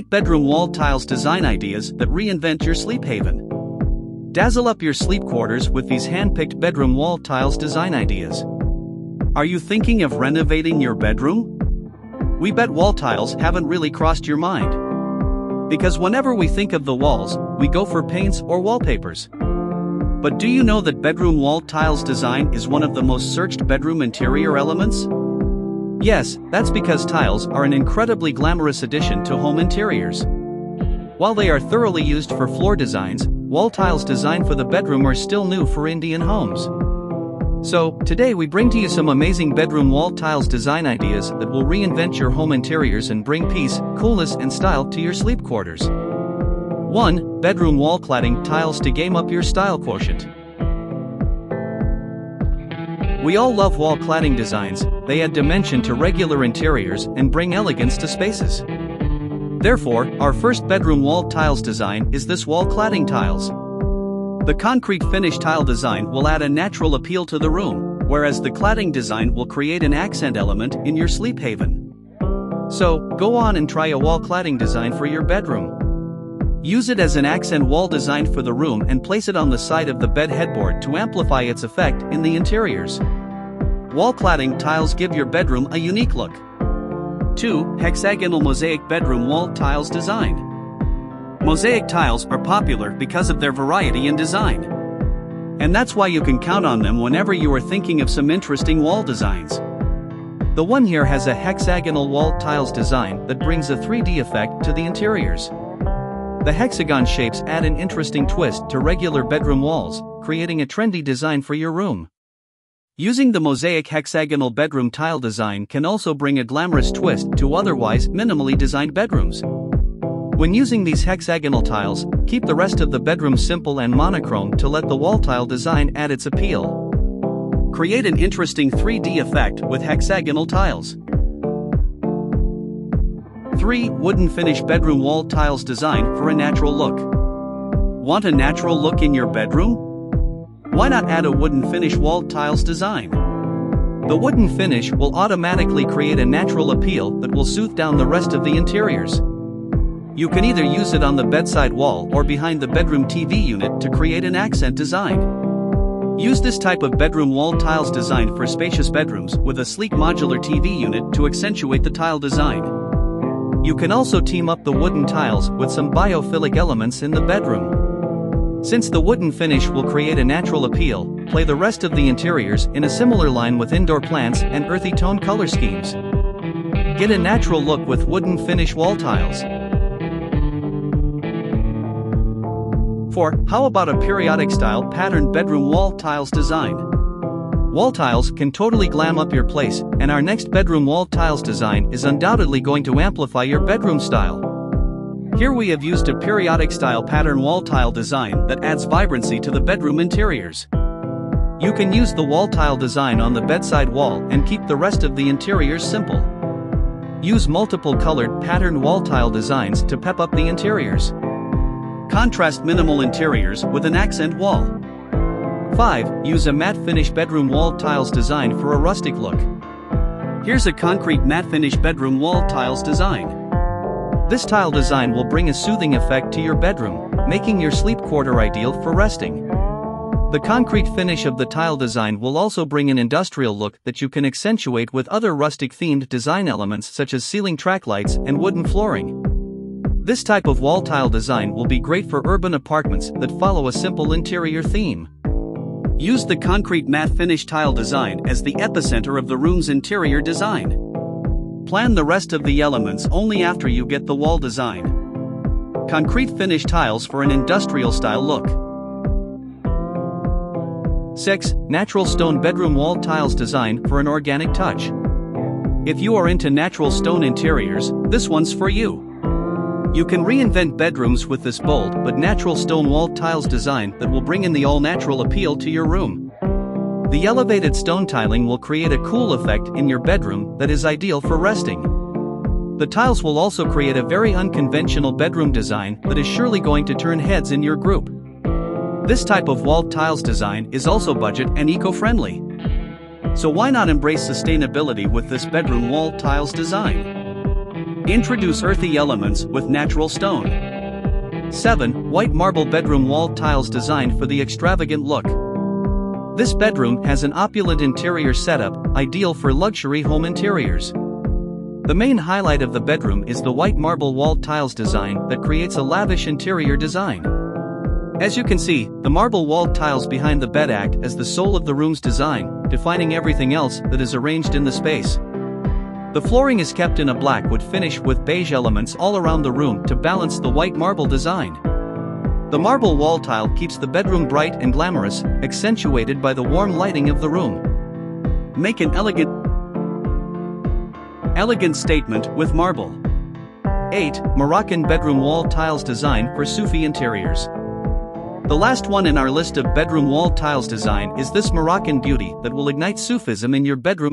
bedroom wall tiles design ideas that reinvent your sleep haven. Dazzle up your sleep quarters with these hand-picked bedroom wall tiles design ideas. Are you thinking of renovating your bedroom? We bet wall tiles haven't really crossed your mind. Because whenever we think of the walls, we go for paints or wallpapers. But do you know that bedroom wall tiles design is one of the most searched bedroom interior elements? Yes, that's because tiles are an incredibly glamorous addition to home interiors. While they are thoroughly used for floor designs, wall tiles designed for the bedroom are still new for Indian homes. So, today we bring to you some amazing bedroom wall tiles design ideas that will reinvent your home interiors and bring peace, coolness, and style to your sleep quarters. 1. Bedroom wall cladding tiles to game up your style quotient. We all love wall cladding designs, they add dimension to regular interiors and bring elegance to spaces. Therefore, our first bedroom wall tiles design is this wall cladding tiles. The concrete finish tile design will add a natural appeal to the room, whereas the cladding design will create an accent element in your sleep haven. So, go on and try a wall cladding design for your bedroom. Use it as an accent wall design for the room and place it on the side of the bed headboard to amplify its effect in the interiors. Wall cladding tiles give your bedroom a unique look. 2. Hexagonal mosaic bedroom wall tiles design. Mosaic tiles are popular because of their variety in design. And that's why you can count on them whenever you are thinking of some interesting wall designs. The one here has a hexagonal wall tiles design that brings a 3D effect to the interiors. The hexagon shapes add an interesting twist to regular bedroom walls, creating a trendy design for your room. Using the mosaic hexagonal bedroom tile design can also bring a glamorous twist to otherwise minimally designed bedrooms. When using these hexagonal tiles, keep the rest of the bedroom simple and monochrome to let the wall tile design add its appeal. Create an interesting 3D effect with hexagonal tiles. 3. Wooden finish bedroom wall tiles design for a natural look. Want a natural look in your bedroom? Why not add a wooden finish wall tiles design? The wooden finish will automatically create a natural appeal that will soothe down the rest of the interiors. You can either use it on the bedside wall or behind the bedroom TV unit to create an accent design. Use this type of bedroom wall tiles design for spacious bedrooms with a sleek modular TV unit to accentuate the tile design. You can also team up the wooden tiles with some biophilic elements in the bedroom. Since the wooden finish will create a natural appeal, play the rest of the interiors in a similar line with indoor plants and earthy tone color schemes. Get a natural look with wooden finish wall tiles. 4. How about a periodic style patterned bedroom wall tiles design? Wall tiles can totally glam up your place, and our next bedroom wall tiles design is undoubtedly going to amplify your bedroom style. Here we have used a periodic style pattern wall tile design that adds vibrancy to the bedroom interiors. You can use the wall tile design on the bedside wall and keep the rest of the interiors simple. Use multiple colored pattern wall tile designs to pep up the interiors. Contrast minimal interiors with an accent wall. 5. Use a matte finish bedroom wall tiles design for a rustic look. Here's a concrete matte finish bedroom wall tiles design. This tile design will bring a soothing effect to your bedroom, making your sleep quarter ideal for resting. The concrete finish of the tile design will also bring an industrial look that you can accentuate with other rustic themed design elements such as ceiling track lights and wooden flooring. This type of wall tile design will be great for urban apartments that follow a simple interior theme. Use the concrete matte finish tile design as the epicenter of the room's interior design. Plan the rest of the elements only after you get the wall design. Concrete finish tiles for an industrial style look. 6. Natural stone bedroom wall tiles design for an organic touch. If you are into natural stone interiors, this one's for you. You can reinvent bedrooms with this bold but natural stone wall tiles design that will bring in the all-natural appeal to your room. The elevated stone tiling will create a cool effect in your bedroom that is ideal for resting. The tiles will also create a very unconventional bedroom design that is surely going to turn heads in your group. This type of wall tiles design is also budget and eco-friendly. So why not embrace sustainability with this bedroom wall tiles design? Introduce earthy elements with natural stone. 7. White marble bedroom wall tiles designed for the extravagant look. This bedroom has an opulent interior setup, ideal for luxury home interiors. The main highlight of the bedroom is the white marble wall tiles design that creates a lavish interior design. As you can see, the marble wall tiles behind the bed act as the soul of the room's design, defining everything else that is arranged in the space. The flooring is kept in a black wood finish with beige elements all around the room to balance the white marble design. The marble wall tile keeps the bedroom bright and glamorous, accentuated by the warm lighting of the room. Make an elegant Elegant statement with marble. 8. Moroccan bedroom wall tiles design for Sufi interiors. The last one in our list of bedroom wall tiles design is this Moroccan beauty that will ignite Sufism in your bedroom.